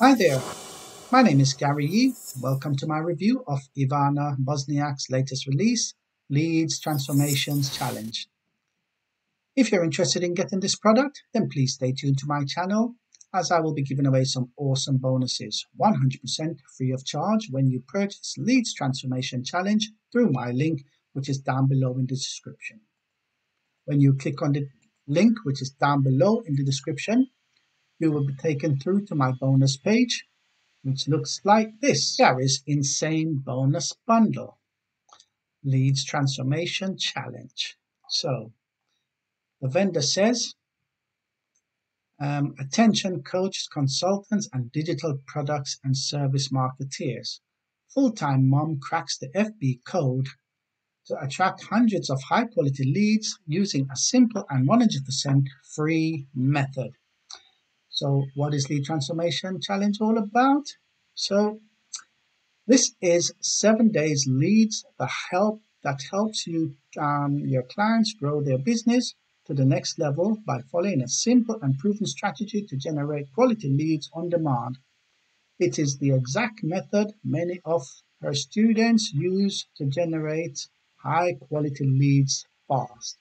Hi there, my name is Garry Yee. Welcome to my review of Ivana Bosniak's latest release, Leads Transformations Challenge. If you're interested in getting this product, then please stay tuned to my channel as I will be giving away some awesome bonuses 100% free of charge when you purchase Leads Transformation Challenge through my link, which is down below in the description. When you click on the link, which is down below in the description, you will be taken through to my bonus page, which looks like this. Garry's Insane Bonus Bundle Leads Transformation Challenge. So, the vendor says, um, attention coaches, consultants, and digital products and service marketeers. Full time mom cracks the FB code to attract hundreds of high quality leads using a simple and 100% free method. So, what is Lead Transformation Challenge all about? So, this is seven days leads that help that helps you um, your clients grow their business to the next level by following a simple and proven strategy to generate quality leads on demand. It is the exact method many of her students use to generate high quality leads fast.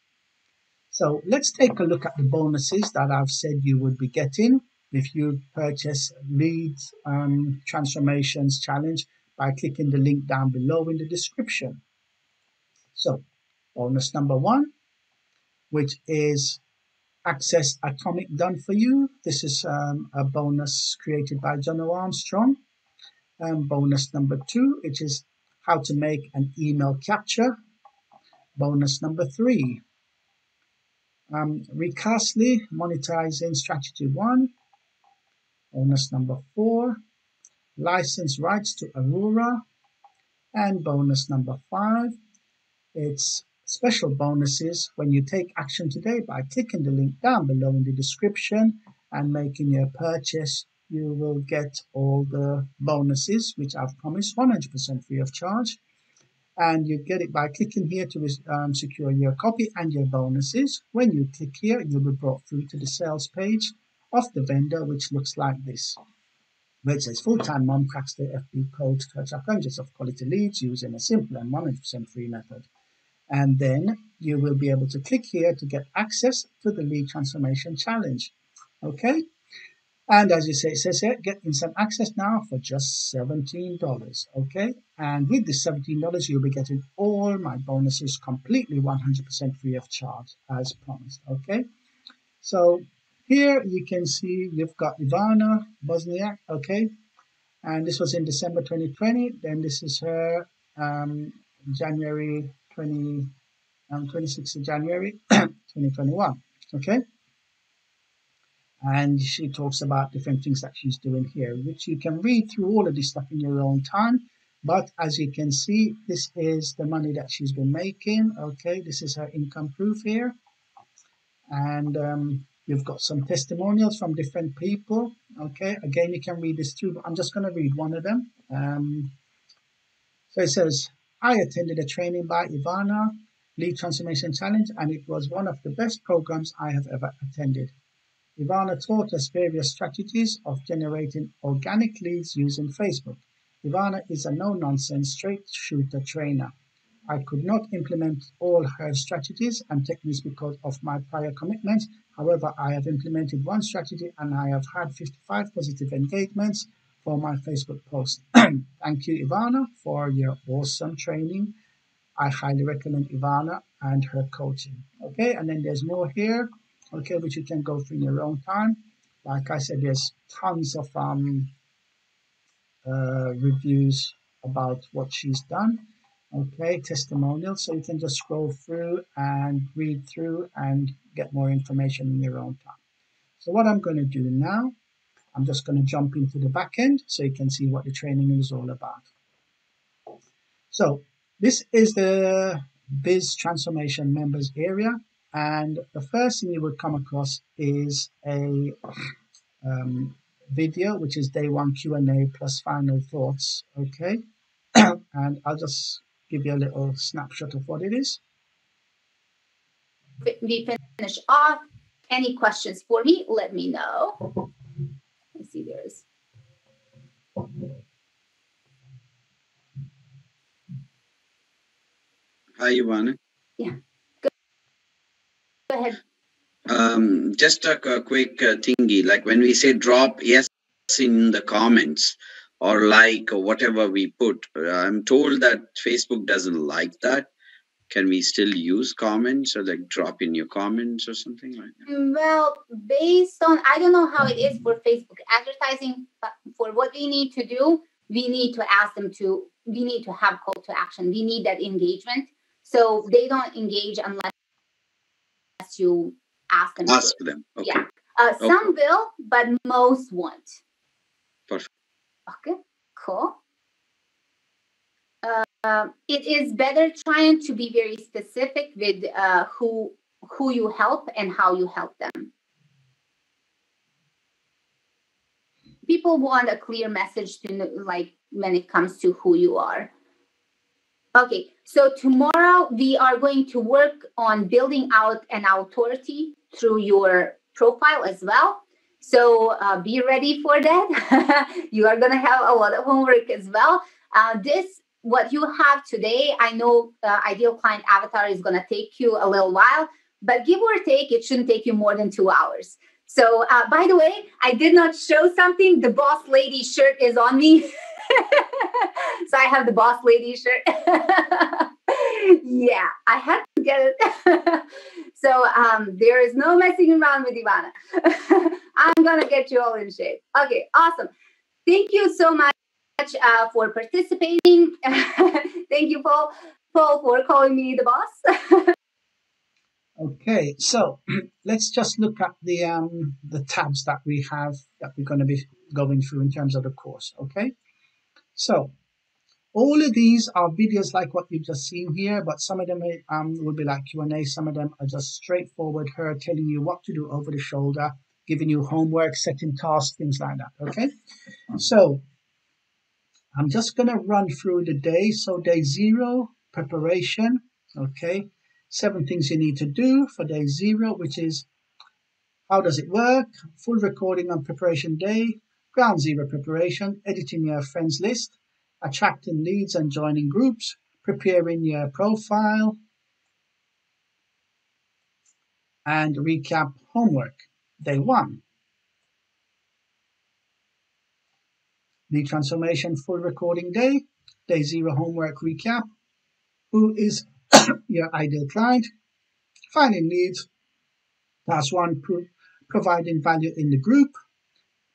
So let's take a look at the bonuses that I've said you would be getting if you purchase Leads um, Transformations Challenge by clicking the link down below in the description. So, bonus number one, which is Access Atomic Done for You. This is um, a bonus created by John Armstrong. Um, bonus number two, which is How to Make an Email Capture. Bonus number three, um, Recastly Monetizing Strategy 1. Bonus number four, license rights to Aurora. And bonus number five, it's special bonuses when you take action today by clicking the link down below in the description and making your purchase. You will get all the bonuses, which I've promised 100% free of charge. And you get it by clicking here to um, secure your copy and your bonuses. When you click here, you'll be brought through to the sales page of the vendor, which looks like this. Where it says full-time mom cracks the FB code to attract hundreds of quality leads using a simple and 100% free method. And then you will be able to click here to get access to the lead transformation challenge. Okay. And as you say, it says here, get instant access now for just $17. Okay. And with the $17, you'll be getting all my bonuses completely 100% free of charge as promised. Okay. So here you can see you've got Ivana Bosniak, okay, and this was in December 2020. Then this is her um, January 20, um, 26th of January 2021, okay. And she talks about different things that she's doing here, which you can read through all of this stuff in your own time. But as you can see, this is the money that she's been making. Okay, this is her income proof here. And um, You've got some testimonials from different people. Okay, again, you can read this through, but I'm just going to read one of them. Um, so it says, I attended a training by Ivana, Lead Transformation Challenge, and it was one of the best programs I have ever attended. Ivana taught us various strategies of generating organic leads using Facebook. Ivana is a no nonsense, straight shooter trainer. I could not implement all her strategies and techniques because of my prior commitments. However, I have implemented one strategy and I have had 55 positive engagements for my Facebook post. Thank you, Ivana, for your awesome training. I highly recommend Ivana and her coaching. Okay, and then there's more here, okay, which you can go through in your own time. Like I said, there's tons of um, uh, reviews about what she's done. Okay testimonials. So you can just scroll through and read through and get more information in your own time. So what i'm going to do now i'm just going to jump into the back end so you can see what the training is all about. So this is the biz transformation members area and the first thing you would come across is a um, video which is day one q&a plus final thoughts okay and i'll just give you a little snapshot of what it is. We finish off any questions for me, let me know. Let's see, there's. Hi, Ivana. Yeah. Go, Go ahead. Um, just a, a quick uh, thingy, like when we say drop yes in the comments or like or whatever we put, I'm told that Facebook doesn't like that. Can we still use comments or like drop in your comments or something like that? Mm, Well, based on, I don't know how it is for Facebook advertising, but for what we need to do, we need to ask them to, we need to have call to action. We need that engagement. So they don't engage unless you ask them. Ask them. Okay. Yeah. Uh, some will, but most won't. Perfect. Okay, cool. Uh, it is better trying to be very specific with uh, who who you help and how you help them. People want a clear message to know, like when it comes to who you are. Okay, so tomorrow we are going to work on building out an authority through your profile as well. So uh, be ready for that. you are going to have a lot of homework as well. Uh, this, what you have today, I know uh, Ideal Client Avatar is going to take you a little while, but give or take, it shouldn't take you more than two hours. So, uh, by the way, I did not show something. The boss lady shirt is on me. so I have the boss lady shirt. yeah, I had to get it. so um, there is no messing around with Ivana. I'm gonna get you all in shape. Okay, awesome. Thank you so much uh, for participating. Thank you, Paul, Paul, for calling me the boss. Okay, so let's just look at the um, the tabs that we have that we're going to be going through in terms of the course. Okay, so all of these are videos like what you've just seen here, but some of them um, will be like Q and A. Some of them are just straightforward, her telling you what to do over the shoulder, giving you homework, setting tasks, things like that. Okay, so I'm just going to run through the day. So day zero, preparation. Okay seven things you need to do for day zero, which is how does it work, full recording on preparation day, ground zero preparation, editing your friends list, attracting leads and joining groups, preparing your profile, and recap homework. Day one. The transformation full recording day, day zero homework recap. Who is your ideal client, finding leads, task one, pro- providing value in the group,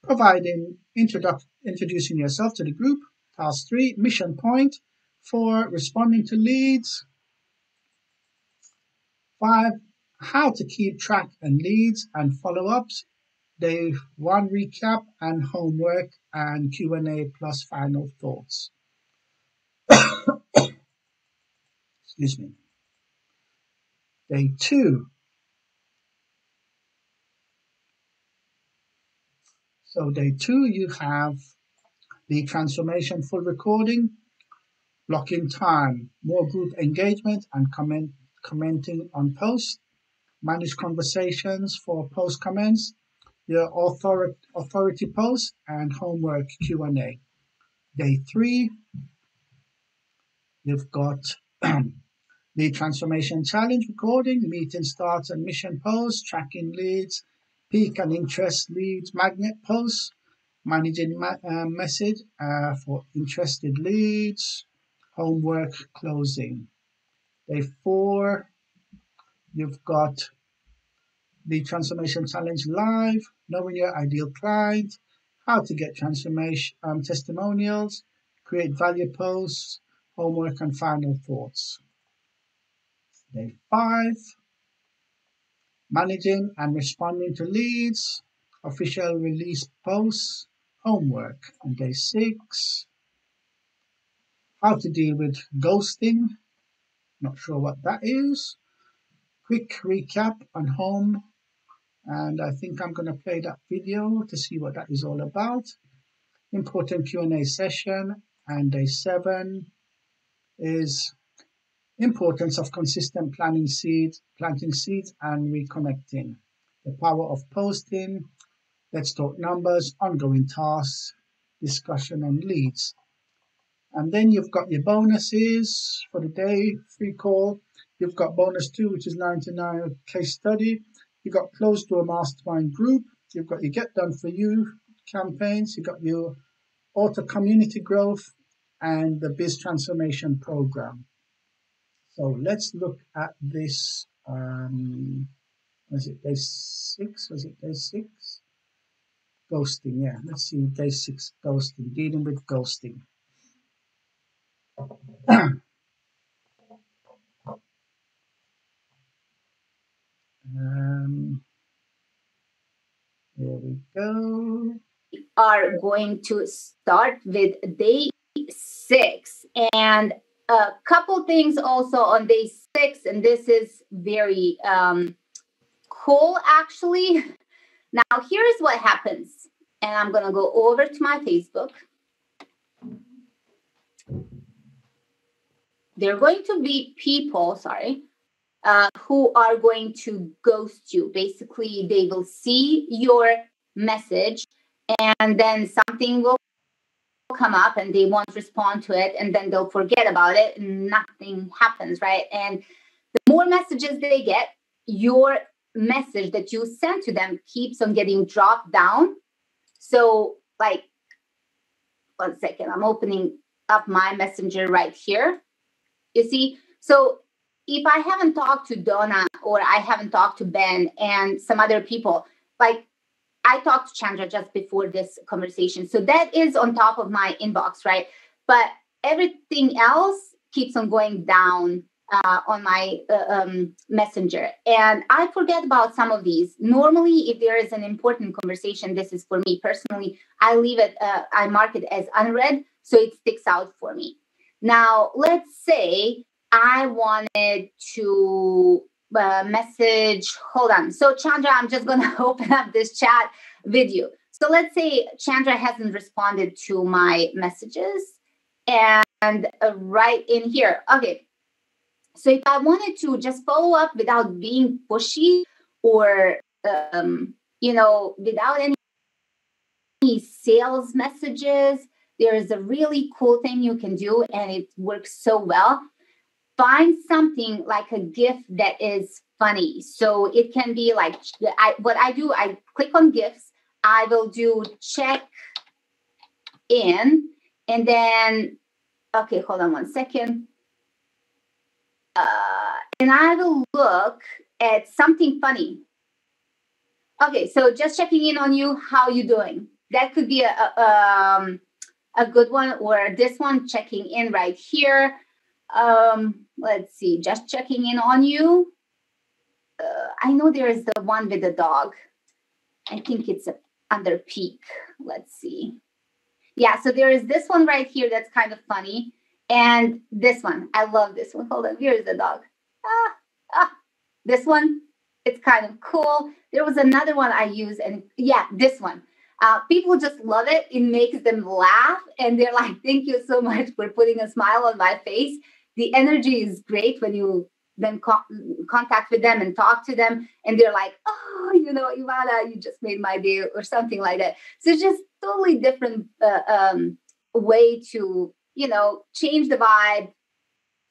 providing introdu- introducing yourself to the group, task three, mission point, four, responding to leads, five, how to keep track and leads and follow-ups, day one recap and homework and Q&A plus final thoughts. Excuse me. Day two. So day two, you have the transformation full recording, blocking time, more group engagement and comment, commenting on posts, manage conversations for post comments, your authority, authority posts and homework Q&A. Day three, you've got the transformation challenge recording, meeting starts and mission posts, tracking leads, peak and interest leads, magnet posts, managing ma- uh, message uh, for interested leads, homework closing. Day four, you've got the transformation challenge live, knowing your ideal client, how to get transformation um, testimonials, create value posts, homework and final thoughts. Day five, managing and responding to leads, official release posts, homework. And day six, how to deal with ghosting. Not sure what that is. Quick recap on home. And I think I'm going to play that video to see what that is all about. Important Q&A session. And day seven is importance of consistent planting seeds, planting seeds and reconnecting. the power of posting, let's talk numbers, ongoing tasks, discussion on leads. And then you've got your bonuses for the day, free call. You've got bonus two, which is 99 case study. You've got close to a mastermind group. You've got your get done for you campaigns. You've got your auto community growth and the biz transformation program. So let's look at this. Um, was it day six? Was it day six? Ghosting, yeah. Let's see, day six, ghosting, dealing with ghosting. um, there we go. Are going to start with day six and a couple things also on day six, and this is very um, cool actually. Now, here's what happens, and I'm gonna go over to my Facebook. There are going to be people, sorry, uh, who are going to ghost you. Basically, they will see your message and then something will come up and they won't respond to it and then they'll forget about it and nothing happens, right? And the more messages they get, your message that you send to them keeps on getting dropped down. So, like, one second, I'm opening up my messenger right here. You see, so if I haven't talked to Donna or I haven't talked to Ben and some other people, like I talked to Chandra just before this conversation. So that is on top of my inbox, right? But everything else keeps on going down uh, on my uh, um, messenger. And I forget about some of these. Normally, if there is an important conversation, this is for me personally, I leave it, uh, I mark it as unread so it sticks out for me. Now, let's say I wanted to uh, message. Hold on. So, Chandra, I'm just going to open up this chat with you. So, let's say Chandra hasn't responded to my messages. And uh, right in here, okay. So, if I wanted to just follow up without being pushy or, um, you know, without any sales messages, there is a really cool thing you can do, and it works so well find something like a gift that is funny. So it can be like I, what I do, I click on gifts, I will do check in, and then okay, hold on one second. Uh, and I will look at something funny. Okay, so just checking in on you. How you doing? That could be a, a um a good one, or this one checking in right here. Um, let's see, just checking in on you. Uh, I know there is the one with the dog. I think it's under peak. Let's see. Yeah, so there is this one right here that's kind of funny. And this one, I love this one. Hold on, here's the dog. Ah, ah, this one, it's kind of cool. There was another one I use, and yeah, this one. Uh, people just love it. It makes them laugh, and they're like, "Thank you so much for putting a smile on my face." The energy is great when you then co- contact with them and talk to them and they're like oh you know ivana you just made my day or something like that. So it's just totally different uh, um, way to you know change the vibe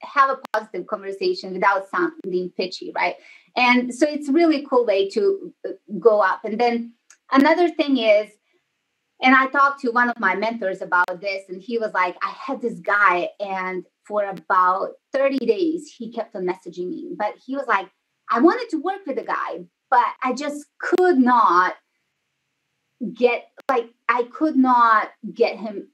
have a positive conversation without sounding pitchy right? And so it's really cool way to uh, go up. And then another thing is and i talked to one of my mentors about this and he was like i had this guy and for about 30 days, he kept on messaging me. But he was like, I wanted to work with the guy, but I just could not get, like, I could not get him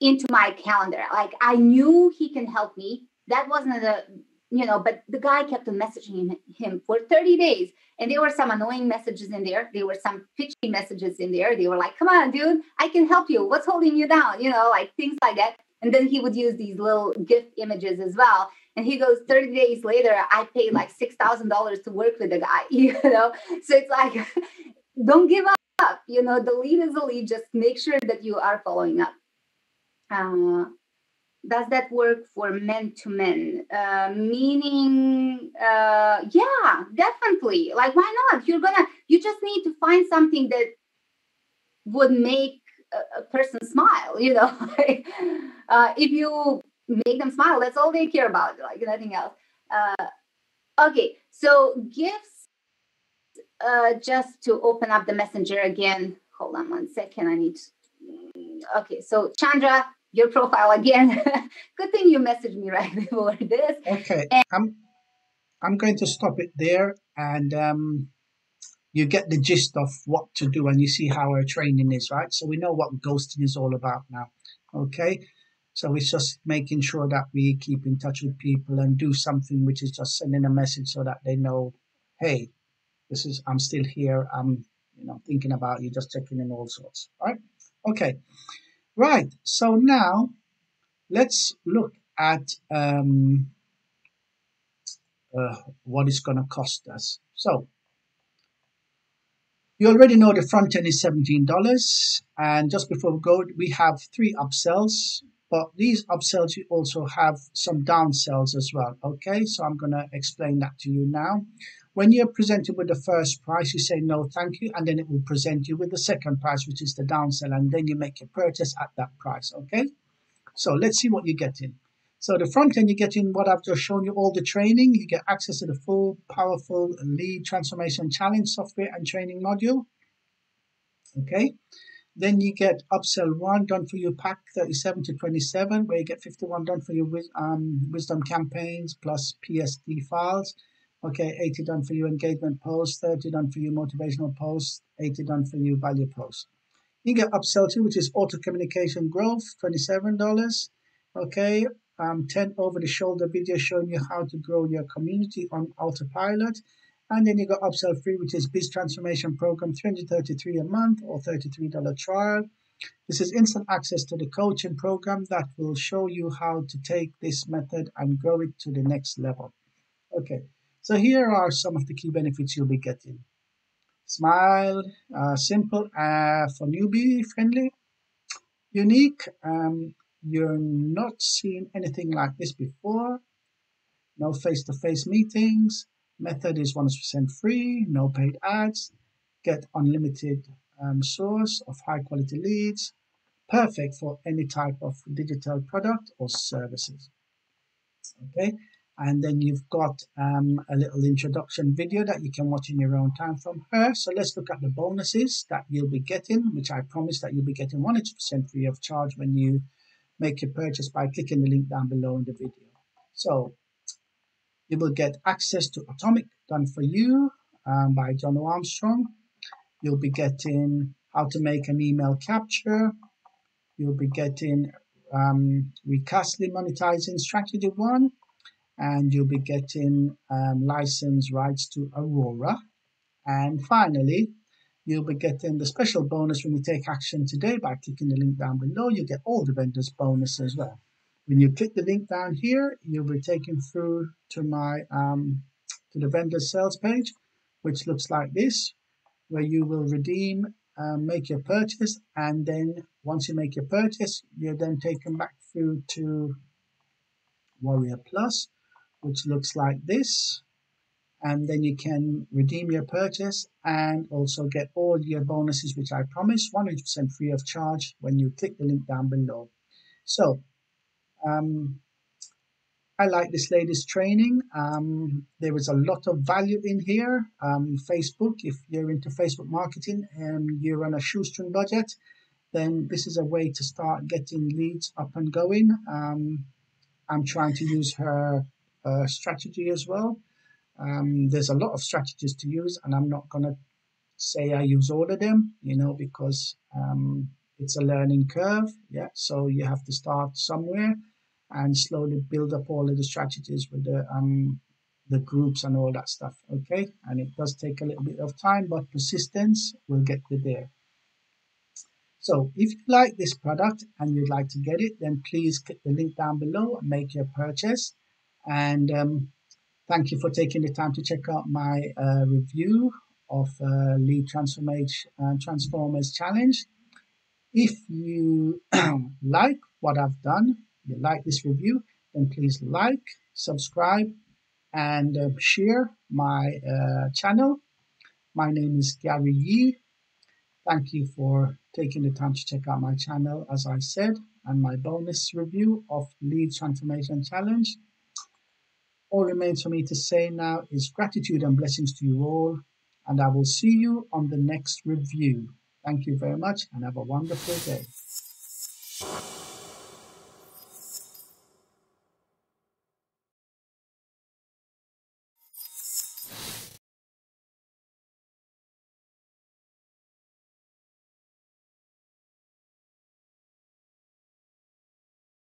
into my calendar. Like, I knew he can help me. That wasn't a, you know, but the guy kept on messaging him for 30 days. And there were some annoying messages in there. There were some pitchy messages in there. They were like, come on, dude, I can help you. What's holding you down? You know, like things like that. And then he would use these little gift images as well. And he goes, 30 days later, I paid like $6,000 to work with the guy, you know? So it's like, don't give up. You know, the lead is a lead. Just make sure that you are following up. Uh, does that work for men to men? Uh, meaning, uh, yeah, definitely. Like, why not? You're gonna, you just need to find something that would make a, a person smile, you know? uh, if you make them smile, that's all they care about, like nothing else. Uh, okay, so gifts, uh, just to open up the messenger again. Hold on one second. I need to, okay, so Chandra, your profile again. Good thing you messaged me right before this. Okay, and- I'm I'm going to stop it there, and um, you get the gist of what to do, and you see how our training is, right? So we know what ghosting is all about now. Okay, so it's just making sure that we keep in touch with people and do something which is just sending a message so that they know, hey, this is I'm still here. I'm you know thinking about you, just checking in all sorts, right? Okay. Right, so now let's look at um, uh, what it's going to cost us. So you already know the front end is $17 and just before we go we have three upsells but these upsells you also have some downsells as well okay so I'm going to explain that to you now when you're presented with the first price, you say no, thank you, and then it will present you with the second price, which is the downsell, and then you make your purchase at that price. Okay. So let's see what you're getting. So the front end, you're getting what I've just shown you, all the training. You get access to the full, powerful lead transformation challenge software and training module. Okay. Then you get upsell one done for you pack 37 to 27, where you get 51 done for your um, wisdom campaigns plus PSD files. Okay, 80 done for you engagement posts, 30 done for you motivational posts, 80 done for you value posts. You get upsell two, which is auto communication growth, $27. Okay, um, 10 over the shoulder video showing you how to grow your community on autopilot. And then you got upsell free, which is biz transformation program, 333 a month or $33 trial. This is instant access to the coaching program that will show you how to take this method and grow it to the next level. Okay, so here are some of the key benefits you'll be getting. Smile, uh, simple, uh, for newbie friendly, unique. Um, you're not seeing anything like this before. No face-to-face meetings. Method is 100% free. No paid ads. Get unlimited um, source of high-quality leads. Perfect for any type of digital product or services. Okay and then you've got um, a little introduction video that you can watch in your own time from her. So let's look at the bonuses that you'll be getting, which I promise that you'll be getting 100% free of charge when you make your purchase by clicking the link down below in the video. So you will get access to Atomic done for you um, by John Armstrong. You'll be getting how to make an email capture. You'll be getting um, Recastly monetizing strategy one and you'll be getting um, license rights to Aurora. And finally, you'll be getting the special bonus when you take action today by clicking the link down below. You get all the vendors bonus as well. When you click the link down here, you'll be taken through to my um, to the vendor sales page, which looks like this, where you will redeem, um, make your purchase, and then once you make your purchase, you're then taken back through to Warrior Plus, which looks like this and then you can redeem your purchase and also get all your bonuses which I promise 100% free of charge when you click the link down below. So um, I like this latest training. Um, there is a lot of value in here. Um, Facebook if you're into Facebook marketing and you're on a shoestring budget then this is a way to start getting leads up and going. Um, I'm trying to use her uh, strategy as well. Um, there's a lot of strategies to use, and I'm not going to say I use all of them, you know, because um, it's a learning curve. Yeah, so you have to start somewhere and slowly build up all of the strategies with the um, the groups and all that stuff. Okay, and it does take a little bit of time, but persistence will get you there. So if you like this product and you'd like to get it, then please click the link down below and make your purchase. And um, thank you for taking the time to check out my uh, review of uh, Lead Transformation uh, Transformers Challenge. If you like what I've done, you like this review, then please like, subscribe, and uh, share my uh, channel. My name is Garry Yee. Thank you for taking the time to check out my channel, as I said, and my bonus review of Lead Transformation Challenge. All remains for me to say now is gratitude and blessings to you all, and I will see you on the next review. Thank you very much and have a wonderful day.